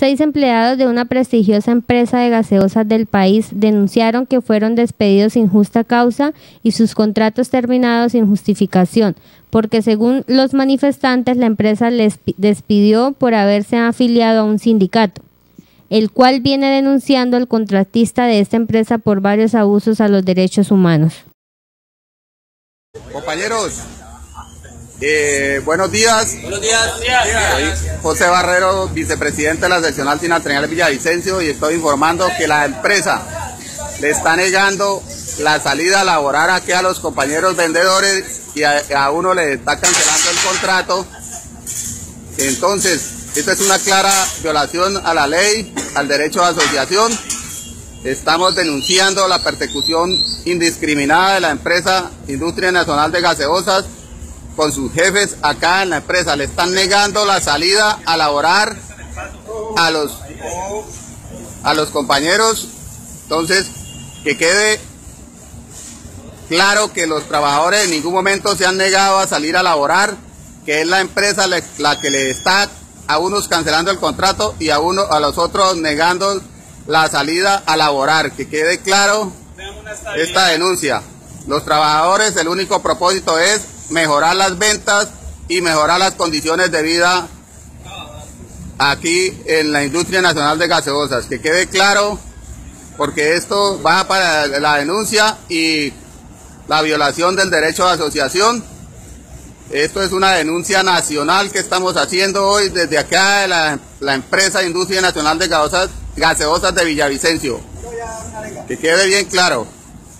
Seis empleados de una prestigiosa empresa de gaseosas del país denunciaron que fueron despedidos sin justa causa y sus contratos terminados sin justificación, porque según los manifestantes la empresa les despidió por haberse afiliado a un sindicato, el cual viene denunciando al contratista de esta empresa por varios abusos a los derechos humanos. Compañeros, eh, buenos días. Buenos días. Soy José Barrero, vicepresidente de la seccional Sinatrenal Villavicencio y estoy informando que la empresa le está negando la salida laboral aquí a los compañeros vendedores y a, uno le está cancelando el contrato. Entonces, esta es una clara violación a la ley, al derecho de asociación. Estamos denunciando la persecución indiscriminada de la empresa Industria Nacional de Gaseosas con sus jefes acá en la empresa. Le están negando la salida a laborar a los, a los compañeros. Entonces, que quede claro que los trabajadores en ningún momento se han negado a salir a laborar, que es la empresa la que le está a unos cancelando el contrato y a uno a los otros negando la salida a laborar. Que quede claro esta denuncia. Los trabajadores, el único propósito es mejorar las ventas y mejorar las condiciones de vida aquí en la industria nacional de gaseosas. Que quede claro, porque esto va para la denuncia y la violación del derecho de asociación. Esto es una denuncia nacional que estamos haciendo hoy desde acá de la, la empresa Industria Nacional de Gaseosas, Gaseosas de Villavicencio. Que quede bien claro.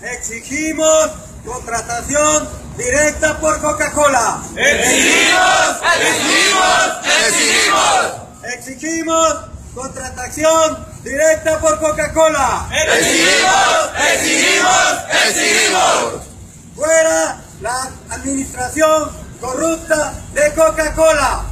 Exigimos contratación directa por Coca-Cola. Exigimos, exigimos, exigimos. Exigimos contratación directa por Coca-Cola. Exigimos, exigimos, exigimos. Fuera la administración corrupta de Coca-Cola.